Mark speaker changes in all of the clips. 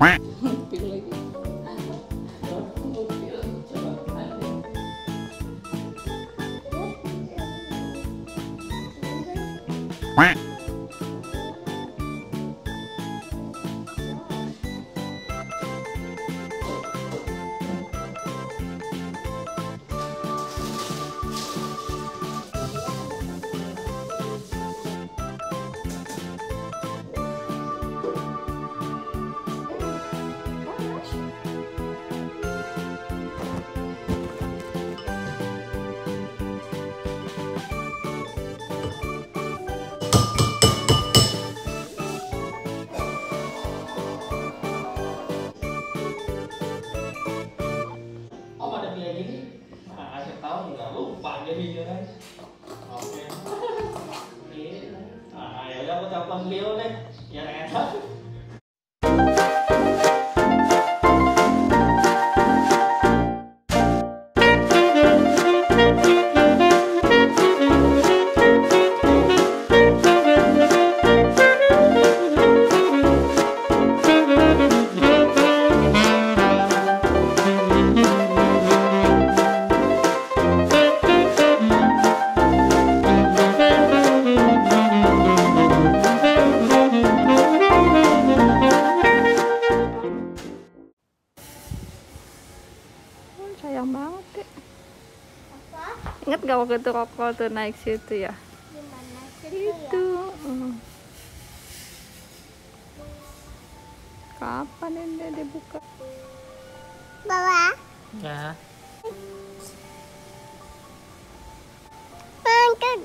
Speaker 1: Oh ya udah aku telepon beliau deh. Biar
Speaker 2: Ingat gak waktu itu Koko tuh naik situ ya?
Speaker 3: Gimana situ ya?
Speaker 2: Itu. mm. Kapan ini dibuka?
Speaker 3: Bawa.
Speaker 1: Ya.
Speaker 3: Mangkuk.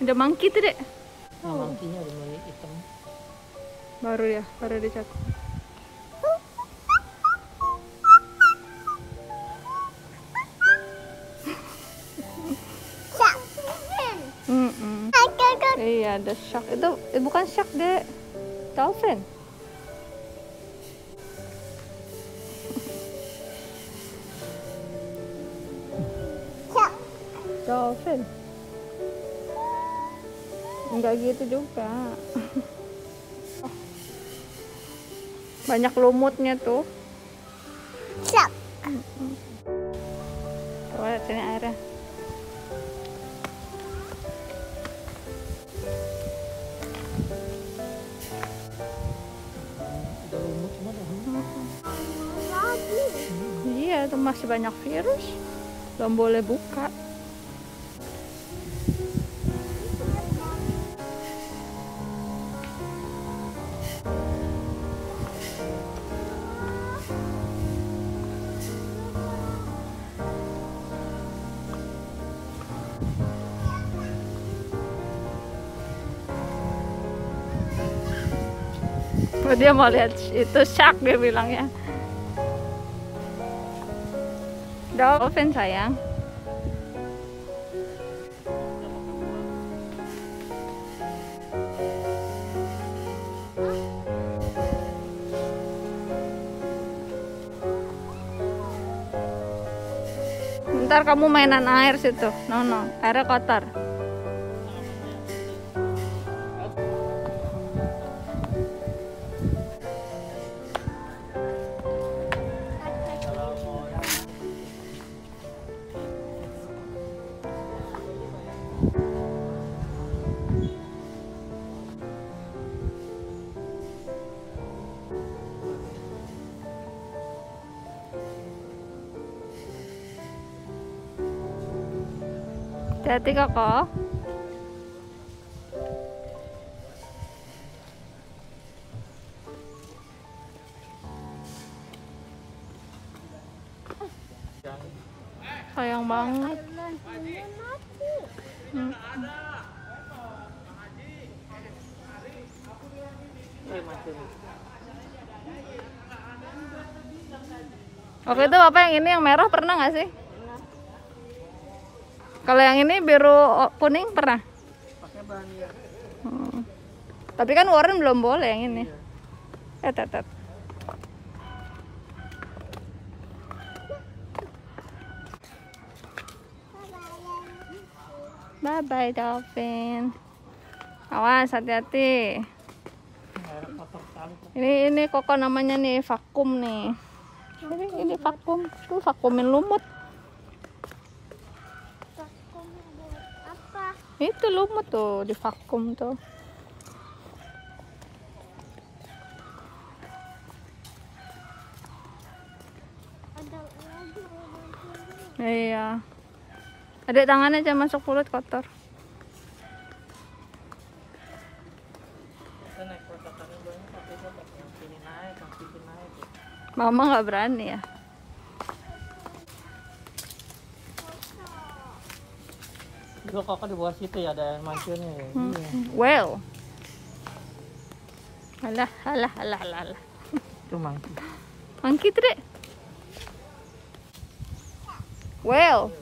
Speaker 2: Udah mangki tuh dek.
Speaker 1: Nah, mangkinya udah mulai hitam.
Speaker 2: Baru ya, baru dicat.
Speaker 3: Mangkuk.
Speaker 2: Iya ada shark itu eh, bukan shark dek, dolphin.
Speaker 3: Sap.
Speaker 2: Dolphin. Enggak gitu juga. Banyak lumutnya tuh. Coba lihat sini airnya. Itu masih banyak virus. Belum boleh buka. Dia mau lihat itu shark dia bilangnya. Dolphin sayang. Ntar kamu mainan air situ. No no, airnya kotor. Hati-hati. Sayang banget. Hmm. Waktu itu bapak yang ini yang merah pernah nggak sih? Kalau yang ini biru kuning pernah?
Speaker 1: Pakai bahan ya.
Speaker 2: Hmm. Tapi kan warna belum boleh yang ini. Eh, tet, tet. Bye bye dolphin. Awas hati-hati. Ini ini koko namanya nih vakum nih. Ini ini vakum. Tuh vakumin lumut.
Speaker 3: Vakum buat apa?
Speaker 2: Itu lumut tuh di vakum tuh.
Speaker 3: Ada lagi ada
Speaker 2: Iya. Adik tangannya jangan masuk mulut kotor. Mama nggak berani ya.
Speaker 1: Dulu kakak di bawah situ ya ada air mancurnya ya.
Speaker 2: Hmm.
Speaker 1: Iya.
Speaker 2: Well. Alah, alah, alah, alah, alah.
Speaker 1: Itu mangki.
Speaker 2: Tuh dek. Well.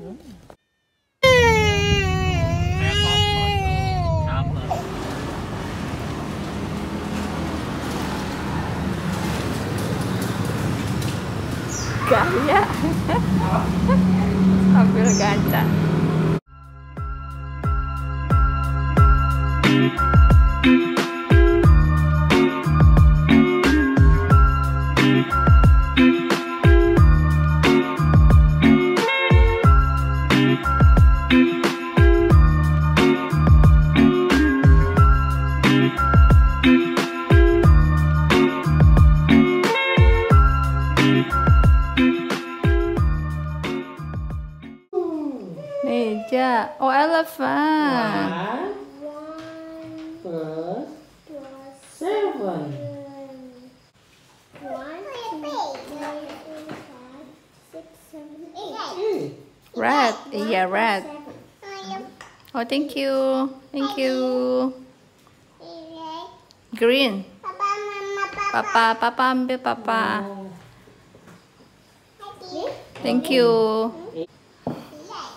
Speaker 1: Kayak
Speaker 2: Gaya. Sambil gaca. Meja. Oh, elephant.
Speaker 1: One
Speaker 3: One
Speaker 1: plus seven.
Speaker 2: Red. Iya, red. Oh, thank you. Thank you. Green.
Speaker 3: Papa, papa.
Speaker 2: Papa, papa ambil papa. Thank you.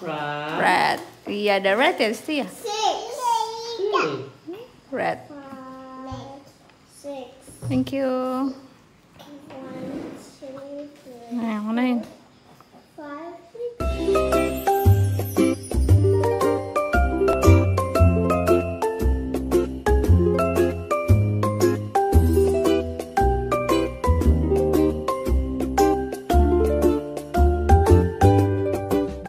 Speaker 2: Red. Iya, ada red ya di situ ya?
Speaker 3: Six.
Speaker 2: Red.
Speaker 3: Six.
Speaker 2: Thank you.
Speaker 3: One, two, three.
Speaker 2: Nah, yang mana yang?